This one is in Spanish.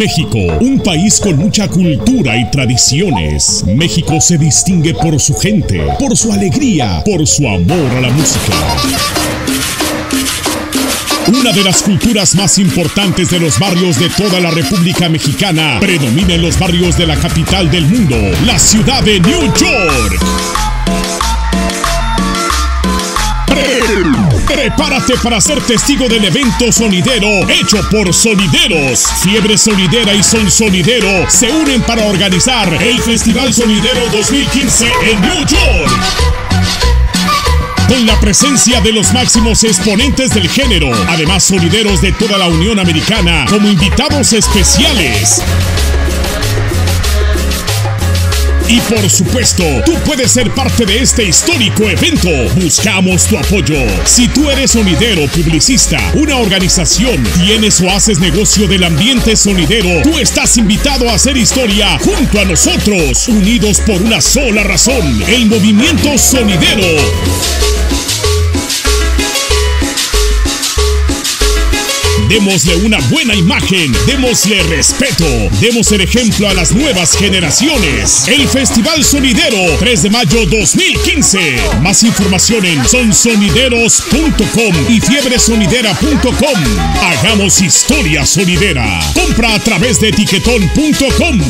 México, un país con mucha cultura y tradiciones. México se distingue por su gente, por su alegría, por su amor a la música. Una de las culturas más importantes de los barrios de toda la República Mexicana predomina en los barrios de la capital del mundo, la ciudad de New York. Prepárate para ser testigo del evento sonidero hecho por sonideros. Fiebre Sonidera y Son Sonidero se unen para organizar el Festival Sonidero 2015 en New York con la presencia de los máximos exponentes del género, además sonideros de toda la Unión Americana como invitados especiales. Y por supuesto, tú puedes ser parte de este histórico evento. Buscamos tu apoyo. Si tú eres sonidero, publicista, una organización, tienes o haces negocio del ambiente sonidero, tú estás invitado a hacer historia junto a nosotros, unidos por una sola razón, el movimiento sonidero. Démosle una buena imagen, démosle respeto, demos el ejemplo a las nuevas generaciones. El Festival Sonidero, 3 de mayo 2015. Más información en sonsonideros.com y fiebresonidera.com. Hagamos historia sonidera. Compra a través de etiquetón.com.